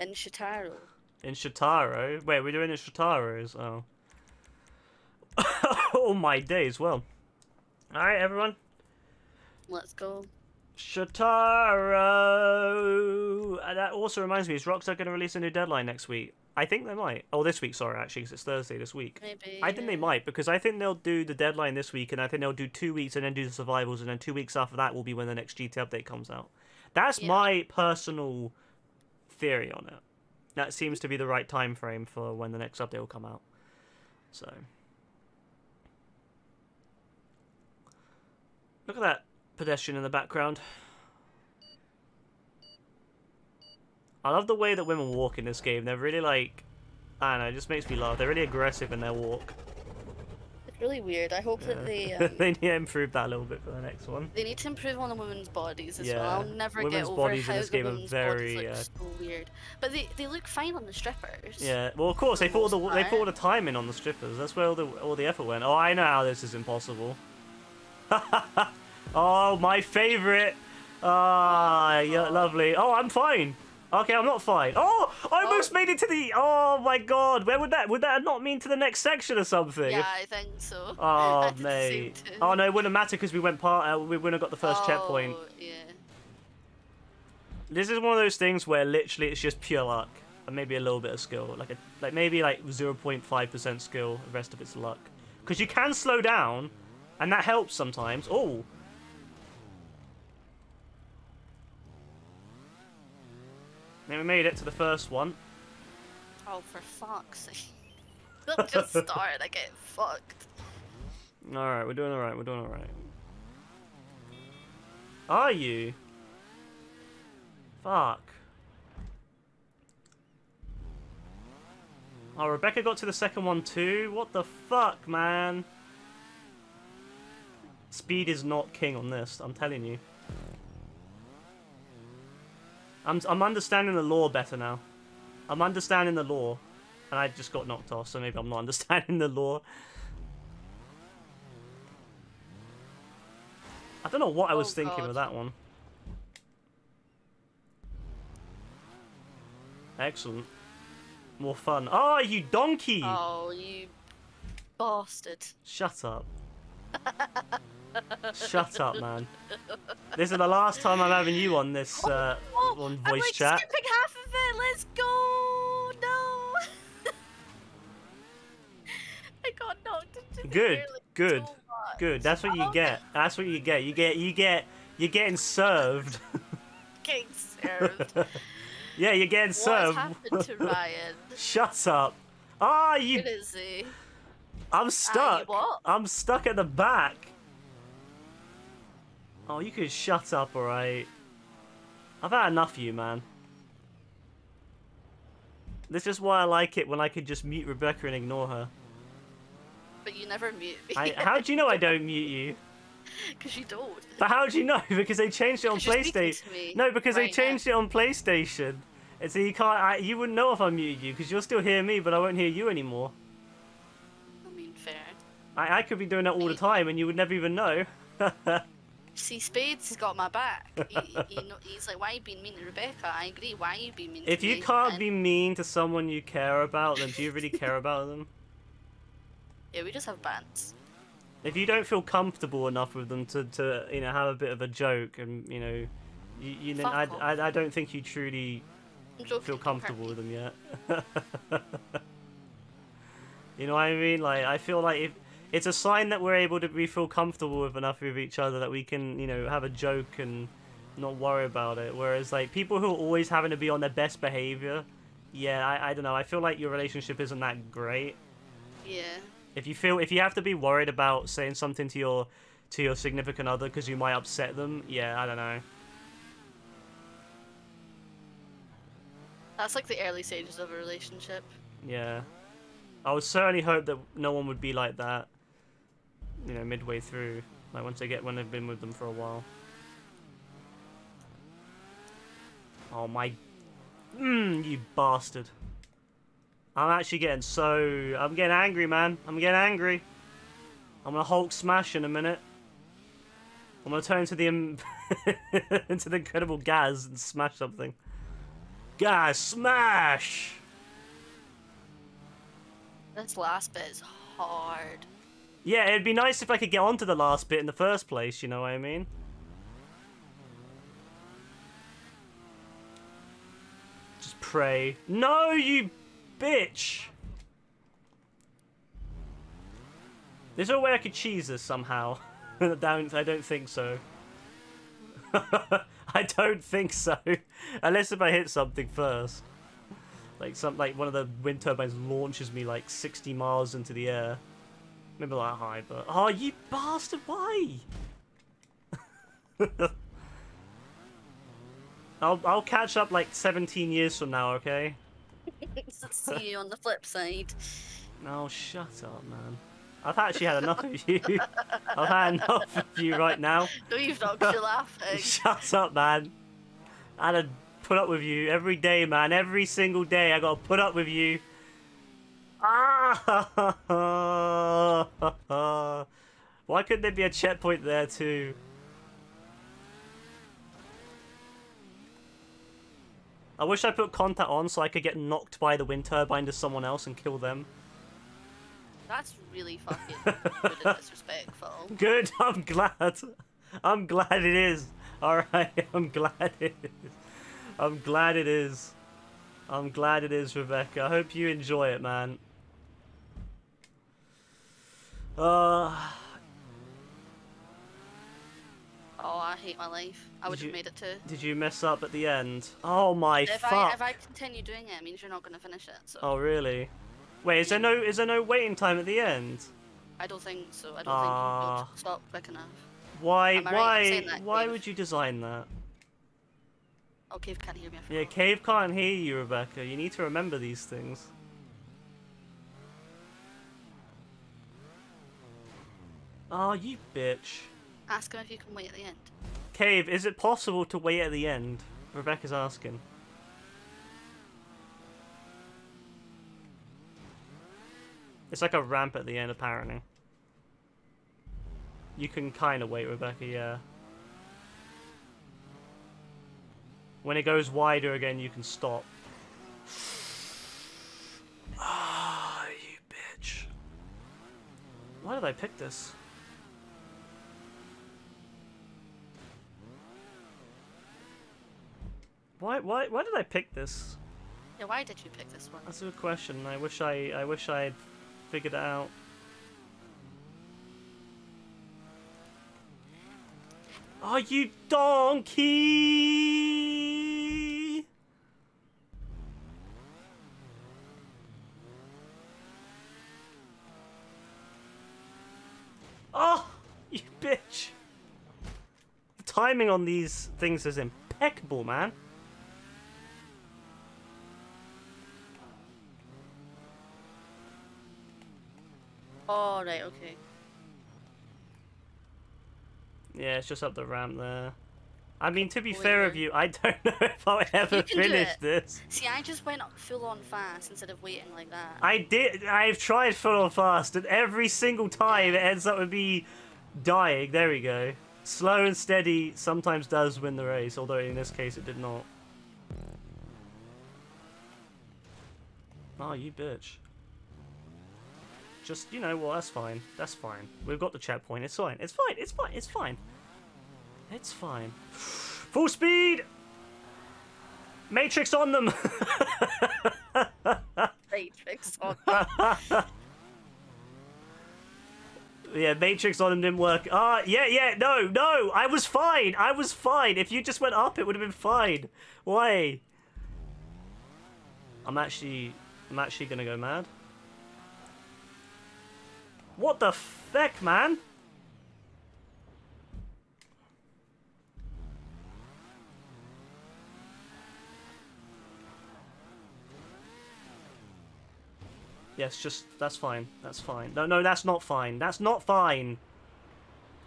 in Shitaro. In Shitaro? Wait, we're doing it Shitaro's? Oh. oh my days, well. Alright, everyone. Let's go. Shataro! And that also reminds me, is Rockstar going to release a new deadline next week? I think they might. Oh, this week, sorry, actually, because it's Thursday this week. Maybe. I think they might, because I think they'll do the deadline this week, and I think they'll do two weeks and then do the survivals, and then two weeks after that will be when the next GT update comes out. That's Yeah. my personal theory on it. That seems to be the right time frame for when the next update will come out. So. Look at that pedestrian in the background. I love the way that women walk in this game. They're really like, I don't know, it just makes me laugh. They're really aggressive in their walk. Really weird. I hope that they um, they need to improve that a little bit for the next one. they need to improve on the women's bodies as Yeah. well. I'll never Women's get over bodies in how this the game are very, look uh, so weird. But they, they look fine on the strippers. Yeah, well, of course they put all the the they put all the time in on the strippers. That's where all the all the effort went. Oh, I know how this is impossible. oh, my favorite. Ah, yeah, lovely. Oh, I'm fine. Okay, I'm not fine. Oh, I almost made it to the. Oh my god, where would that would that not mean to the next section or something? Yeah, I think so. Oh I did the same mate. Oh no, it wouldn't matter because we went part. Uh, we wouldn't have got the first checkpoint. Oh, Yeah. This is one of those things where literally it's just pure luck and maybe a little bit of skill, like a like maybe like 0.5 percent skill. The rest of it's luck, because you can slow down, and that helps sometimes. Oh. Then we made it to the first one. Oh, for fuck's sake. Don't just start, I get fucked. All right, we're doing all right. We're doing all right. Are you? Fuck. Oh, Rebecca got to the second one too? What the fuck, man? Speed is not king on this, I'm telling you. I'm, I'm understanding the law better now. I'm understanding the law. And I just got knocked off, so maybe I'm not understanding the law. I don't know what I was Oh, thinking God. with that one. Excellent. More fun. Oh, you donkey! Oh, you bastard. Shut up. Shut up, man. This is the last time I'm having you on this uh, Oh, on I'm like chat. skipping half of it. Let's go. No. I got knocked into Good, air, like, good, so. Good. That's what you Oh, get. That's what you get. You get. You get. You're getting served. Getting served. yeah, you're getting What served. happened to Ryan? Shut up. Ah, you. Where is he? I'm stuck. what? I'm stuck at the back. Oh, you could shut up, alright? I've had enough of you, man. This is why I like it when I could just mute Rebecca and ignore her. But you never mute me. I, how do you know I don't mute you? Because you don't. But how do you know? Because they changed it on PlayStation. No, because they right now. changed it on PlayStation. And so you can't. I, you wouldn't know if I muted you because you'll still hear me, but I won't hear you anymore. I mean, fair. I, I could be doing that all the time, and you would never even know. See, Spades has got my back. He, he, he's like, why you being mean to Rebecca? I agree. Why you being mean if you me? can't And- be mean to someone you care about, then do you really care about them? Yeah, we just have bands. If you don't feel comfortable enough with them to, to you know have a bit of a joke and you know, you, you know, I. I, I don't think you truly feel comfortable with them yet. you know what I mean? Like I feel like if it's a sign that we're able to be feel comfortable with enough with each other that we can you know have a joke and not worry about it. Whereas like people who are always having to be on their best behavior, yeah, I, I don't know. I feel like your relationship isn't that great. Yeah. If you feel if you have to be worried about saying something to your to your significant other because you might upset them, yeah, I don't know. That's like the early stages of a relationship. Yeah. I would certainly hope that no one would be like that, you know, midway through. Like once they get when they've been with them for a while. Oh my, mm, you bastard! I'm actually getting so I'm getting angry, man. I'm getting angry. I'm gonna Hulk smash in a minute. I'm gonna turn into the into the Incredible Gaz and smash something. Guys, smash! This last bit is hard. Yeah, it'd be nice if I could get onto the last bit in the first place, you know what I mean? Just pray. No, you bitch! There's no way I could cheese this somehow? I don't, I don't think so. I don't think so. Unless if I hit something first. Like some like one of the wind turbines launches me like 60 miles into the air. Maybe that high, but oh, you bastard! Why? I'll I'll catch up like 17 years from now, okay? See you on the flip side. No, shut up, man. I've actually had enough of you. I've had enough of you right now. No, you've not, you're laughing. Shut up, man. I had to put up with you every day, man. Every single day, I gotta put up with you. Ah! Why couldn't there be a checkpoint there too? I wish I put contact on so I could get knocked by the wind turbine to someone else and kill them. That's really fucking rude and disrespectful. Good, I'm glad. I'm glad it is. Alright, I'm glad it is. I'm glad it is. I'm glad it is, Rebecca. I hope you enjoy it, man. Uh, Oh, I hate my life. I would you- have made it too. did you mess up at the end? Oh my If fuck. I if I continue doing it, it means you're not gonna finish it. So Oh really? Wait, is there no is there no waiting time at the end? I don't think so. I don't Ah. think you'll stop quick enough. Why I right why saying that, why Dave? would you design that? Oh, Cave can't hear me. Yeah. Cave can't hear you, Rebecca. You need to remember these things. Oh, you bitch. Ask him if you can wait at the end. Cave, is it possible to wait at the end? Rebecca's asking. It's like a ramp at the end, apparently. You can kind of wait, Rebecca, yeah. When it goes wider again, you can stop. Ah, you bitch. Why did I pick this? Why, why, why did I pick this? Yeah, why did you pick this one? That's a good question. I wish I, I wish I had figured it out. Oh, you donkey! Oh, you bitch! The timing on these things is impeccable, man. Oh, right, okay. Yeah, it's just up the ramp there. I mean, to be Wait, fair wait. of you, I don't know if I'll ever finish this. See, I just went full on fast instead of waiting like that. I did. I've tried full on fast, and every single time it ends up with me dying. There we go. Slow and steady sometimes does win the race, although in this case it did not. Oh, you bitch. Just, you know well, that's fine. That's fine. We've got the checkpoint. It's fine. It's fine. It's fine. It's fine. It's fine. Full speed! Matrix on them! Matrix on. Yeah, Matrix on them didn't work. Ah, yeah, yeah, no, no, I was fine. I was fine. If you just went up, it would have been fine. Why? I'm actually, I'm actually gonna go mad. What the feck, man? Yes, just that's fine. That's fine. No, no, that's not fine. That's not fine.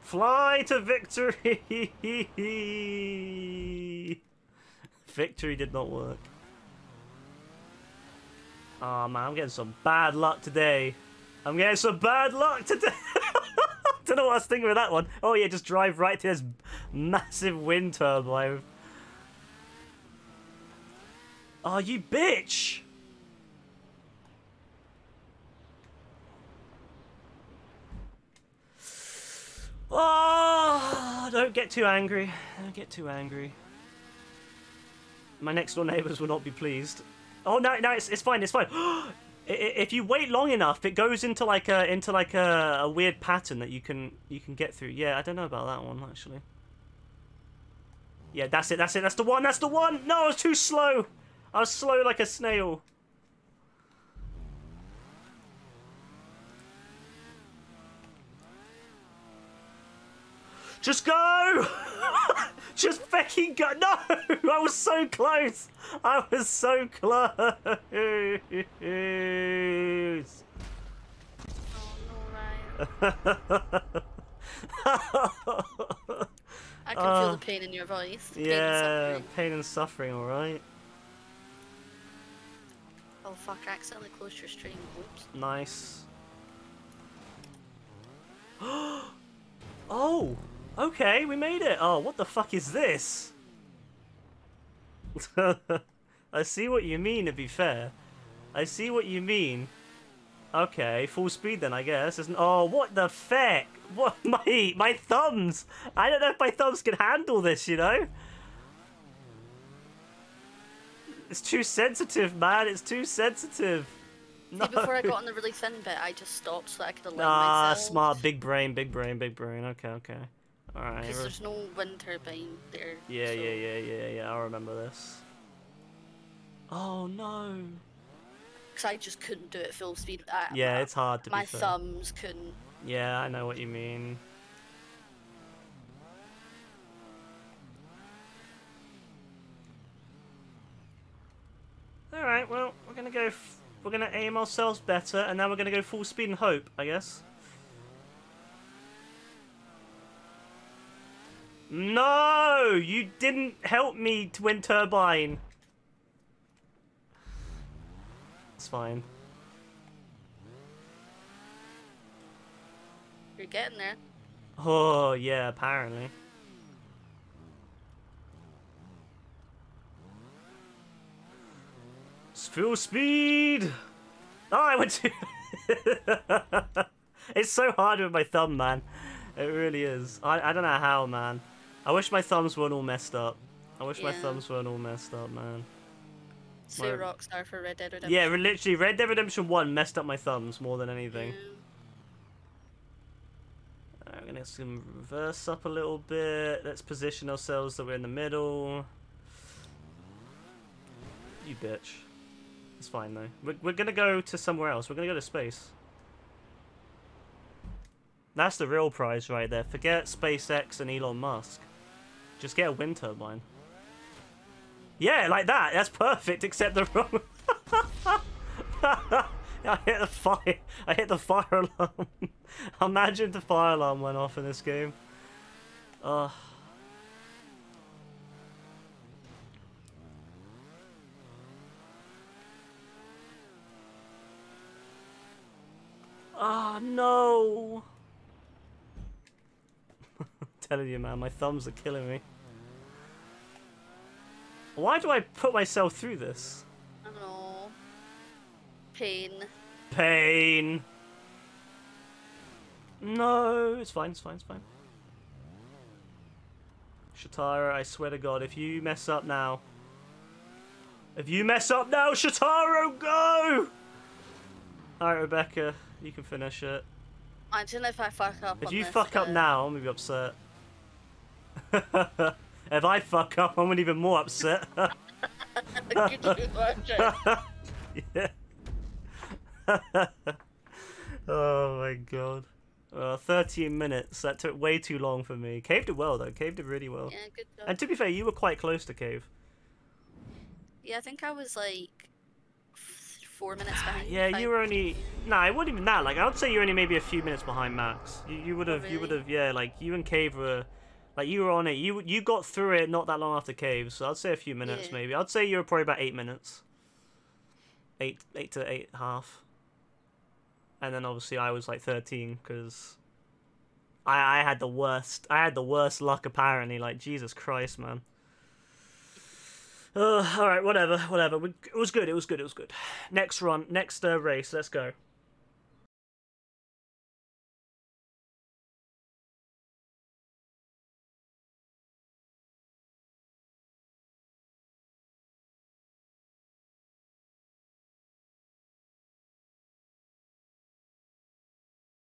Fly to victory. victory did not work. Oh man, I'm getting some bad luck today. I'm getting some bad luck today. Don't know what I was thinking with that one. Oh yeah, just drive right to this massive wind turbine. Oh, you bitch! Oh, don't get too angry. Don't get too angry. My next door neighbours will not be pleased. Oh no, no, it's, it's fine, it's fine. Oh, If you wait long enough, it goes into like a into like a, a weird pattern that you can you can get through. Yeah, I don't know about that one actually. Yeah, that's it, that's it, that's the one, that's the one! No, I was too slow! I was slow like a snail. Just go! Just fucking go! No! I was so close! I was so close! Oh. I can feel Uh, the pain in your voice. pain yeah, suffering. pain and suffering, alright? Oh fuck, I accidentally closed your stream. Oops. Nice. oh! Okay, we made it! Oh, what the fuck is this? I see what you mean, to be fair. I see what you mean. Okay, full speed then, I guess. Isn't? Oh, what the feck? What my my thumbs? I don't know if my thumbs can handle this. You know. It's too sensitive, man. It's too sensitive. No. See, before I got on the really thin bit, I just stopped so that I could allow Ah, myself. smart, big brain, big brain, big brain. Okay, okay. All right. Because there's no wind turbine there. Yeah, so- yeah, yeah, yeah, yeah. I remember this. Oh no. Because I just couldn't do it full speed. I, Yeah, it's hard to My thumbs couldn't. Yeah, I know what you mean. All right, well, we're gonna go. F- we're gonna aim ourselves better, and now we're gonna go full speed and hope, I guess. No, you didn't help me to win turbine. It's fine. You're getting there. Oh, yeah, apparently. Full speed! Oh, I went to... it's so hard with my thumb, man. It really is. I, I don't know how, man. I wish my thumbs weren't all messed up. I wish my thumbs weren't all messed up, man. So My- Rockstar for Red Dead Redemption. Yeah, literally, Red Dead Redemption 1 messed up my thumbs more than Yeah. anything. I'm gonna some reverse up a little bit. Let's position ourselves so we're in the middle. You bitch. It's fine though. We're, we're gonna go to somewhere else. We're gonna go to space. That's the real prize right there. Forget SpaceX and Elon Musk. Just get a wind turbine. Yeah, like that. That's perfect, except the wrong. I hit the fire. I hit the fire alarm. Imagine the fire alarm went off in this game. Ugh. Ah no! Telling you, man, my thumbs are killing me. Why do I put myself through this? I don't know. Pain. Pain. No, it's fine, it's fine, it's fine. Shatara, I swear to God, if you mess up now. If you mess up now, Shataro, go! Alright, Rebecca, you can finish it. Imagine if I fuck up. If you fuck up now, I'm gonna be upset. if I fuck up, I'm even more upset. Could you imagine? yeah. oh my god. Uh, 13 minutes. That took way too long for me. Cave did well though. Cave did really well. yeah, good job. And to be fair, you were quite close to Cave. Yeah, I think I was like four minutes behind. Yeah, you were only. Nah, it wasn't even that. Like I would say you're only maybe a few minutes behind Max. You, you would have. You would have. Yeah, like you and Cave were. Like you were on it. You you got through it not that long after Cave. So I'd say a few minutes Yeah. maybe. I'd say you were probably about eight minutes. Eight eight to eight half. And then obviously I was like thirteen because. I, I had the worst I had the worst luck apparently like Jesus Christ man Uh, all right, whatever, whatever. We, it was good. It was good. It was good. Next run, next uh, race. Let's go.